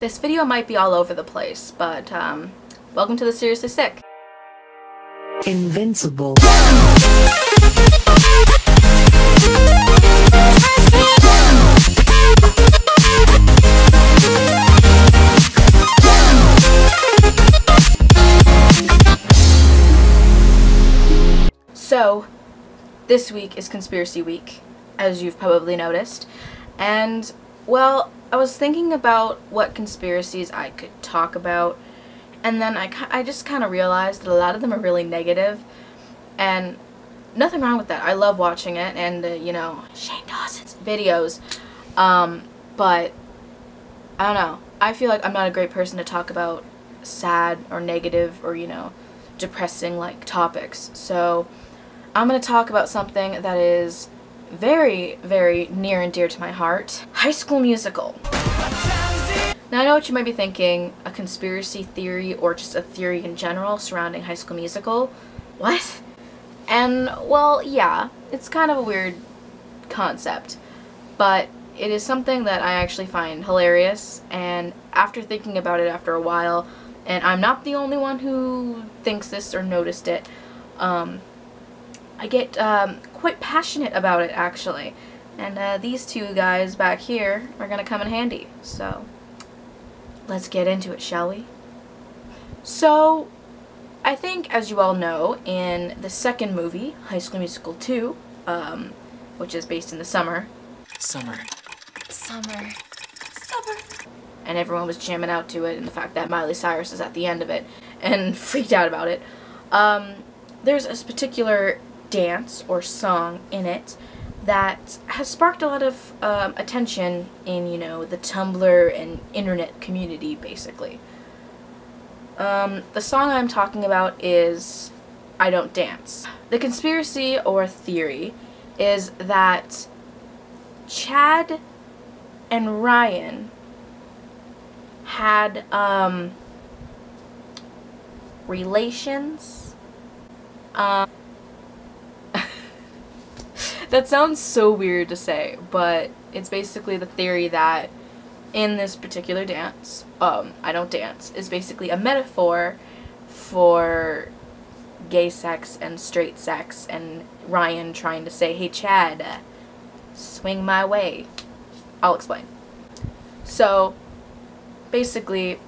This video might be all over the place, but um, welcome to the Seriously Sick. Invincible. So, this week is Conspiracy Week, as you've probably noticed, and well, I was thinking about what conspiracies I could talk about, and then I, I just kind of realized that a lot of them are really negative, and nothing wrong with that. I love watching it, and, uh, you know, Shane Dawson's videos, um, but I don't know. I feel like I'm not a great person to talk about sad or negative or, you know, depressing, like, topics. So, I'm going to talk about something that is very, very near and dear to my heart. High School Musical. Now I know what you might be thinking, a conspiracy theory or just a theory in general surrounding High School Musical. What? And, well, yeah, it's kind of a weird concept, but it is something that I actually find hilarious, and after thinking about it after a while, and I'm not the only one who thinks this or noticed it, um, I get um, quite passionate about it actually. And uh, these two guys back here are going to come in handy. So let's get into it, shall we? So I think, as you all know, in the second movie, High School Musical 2, um, which is based in the summer. Summer. Summer. Summer. And everyone was jamming out to it, and the fact that Miley Cyrus is at the end of it, and freaked out about it. Um, there's this particular dance or song in it that has sparked a lot of um, attention in, you know, the Tumblr and internet community, basically. Um, the song I'm talking about is I Don't Dance. The conspiracy or theory is that Chad and Ryan had um, relations. Um, that sounds so weird to say, but it's basically the theory that in this particular dance, um, I don't dance, is basically a metaphor for gay sex and straight sex and Ryan trying to say, hey Chad, swing my way. I'll explain. So, basically,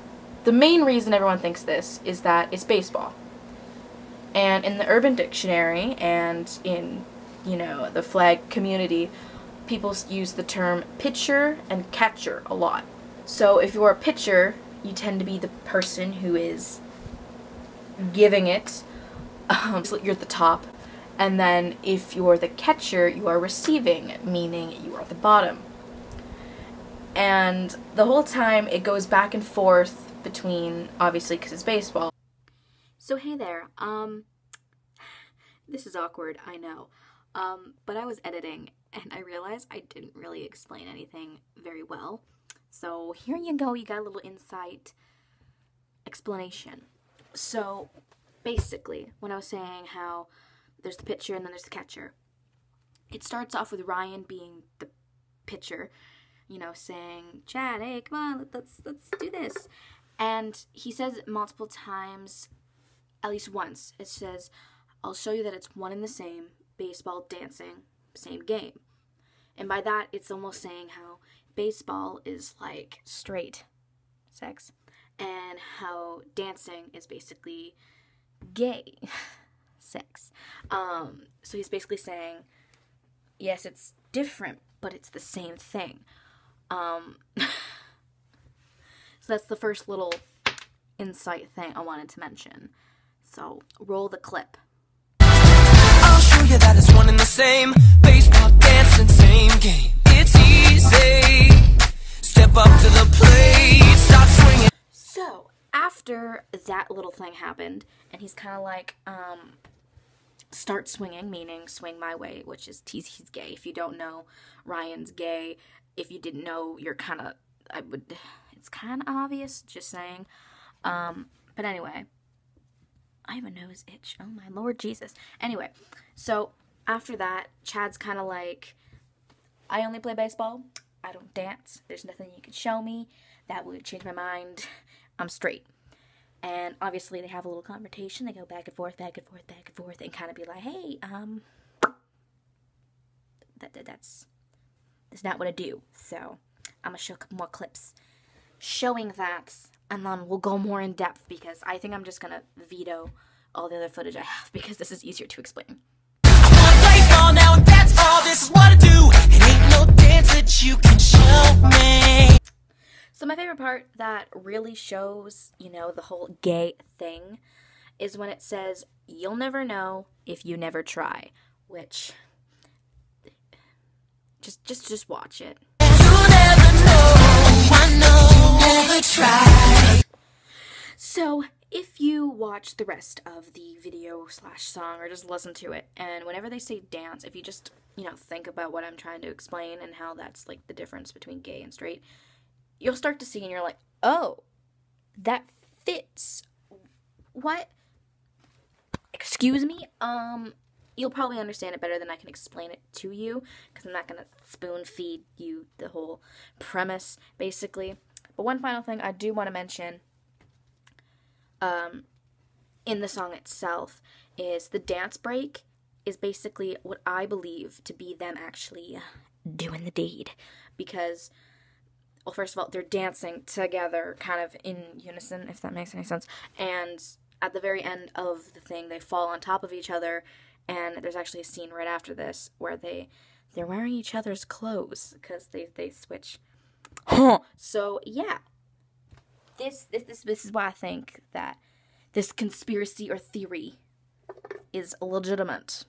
the main reason everyone thinks this is that it's baseball. And in the Urban Dictionary and in you know, the flag community, people use the term pitcher and catcher a lot. So if you're a pitcher, you tend to be the person who is giving it, um, so you're at the top. And then if you're the catcher, you are receiving, meaning you are at the bottom. And the whole time it goes back and forth between, obviously because it's baseball. So hey there, um, this is awkward, I know. Um, but I was editing and I realized I didn't really explain anything very well. So here you go, you got a little insight explanation. So basically, when I was saying how there's the pitcher and then there's the catcher, it starts off with Ryan being the pitcher, you know, saying, Chad, hey, come on, let's, let's do this. And he says it multiple times, at least once. It says, I'll show you that it's one and the same baseball, dancing, same game. And by that, it's almost saying how baseball is like straight sex and how dancing is basically gay sex. Um, so he's basically saying, yes, it's different, but it's the same thing. Um, so that's the first little insight thing I wanted to mention. So roll the clip you that it's one and the same. Baseball, dancing, same game. It's easy. Step up to the plate. Start swinging. So, after that little thing happened And he's kind of like, um Start swinging, meaning swing my way Which is, he's gay. If you don't know, Ryan's gay. If you didn't know, you're kind of I would It's kind of obvious, just saying. Um, but anyway I have a nose itch. Oh my Lord Jesus. Anyway, so after that, Chad's kind of like, I only play baseball. I don't dance. There's nothing you can show me that would change my mind, I'm straight. And obviously, they have a little confrontation. They go back and forth, back and forth, back and forth, and kind of be like, "Hey, um, that, that that's that's not what I do." So I'm gonna show a couple more clips showing that, and then we'll go more in depth because I think I'm just gonna veto all the other footage I have because this is easier to explain. So my favorite part that really shows, you know, the whole gay thing is when it says, "You'll never know if you never try," which just just just watch it. Never try. So, if you watch the rest of the video slash song or just listen to it, and whenever they say dance, if you just, you know, think about what I'm trying to explain and how that's like the difference between gay and straight, you'll start to see and you're like, oh, that fits. What? Excuse me? Um, you'll probably understand it better than I can explain it to you because I'm not going to spoon feed you the whole premise, basically. But one final thing I do want to mention um, in the song itself is the dance break is basically what I believe to be them actually doing the deed. Because well first of all they're dancing together kind of in unison if that makes any sense. And at the very end of the thing they fall on top of each other. And there's actually a scene right after this where they they're wearing each other's clothes because they they switch so yeah this this this this is why I think that this conspiracy or theory is legitimate.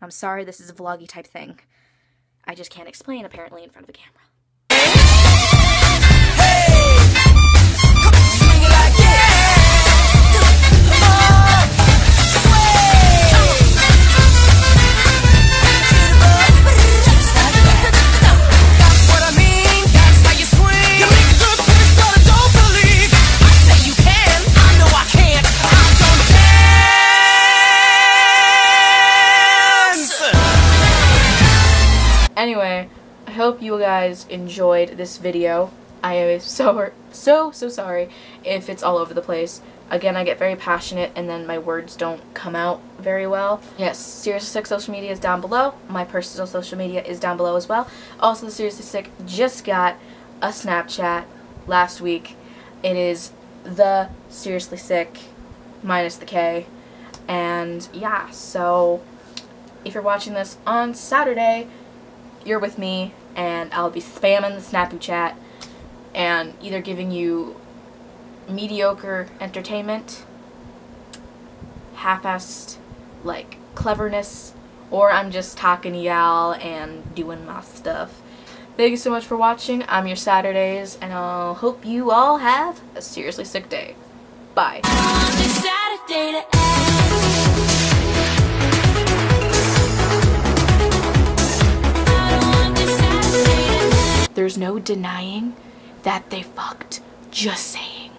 I'm sorry, this is a vloggy type thing. I just can't explain apparently in front of a camera. Hope you guys enjoyed this video. I am so, so, so sorry if it's all over the place. Again, I get very passionate and then my words don't come out very well. Yes, Seriously Sick social media is down below. My personal social media is down below as well. Also, the Seriously Sick just got a Snapchat last week. It is the Seriously Sick minus the K. And yeah, so if you're watching this on Saturday, you're with me and I'll be spamming the Snappy chat and either giving you mediocre entertainment, half-assed like cleverness, or I'm just talking to y'all and doing my stuff. Thank you so much for watching. I'm your Saturdays and I'll hope you all have a seriously sick day. Bye. There's no denying that they fucked. Just saying.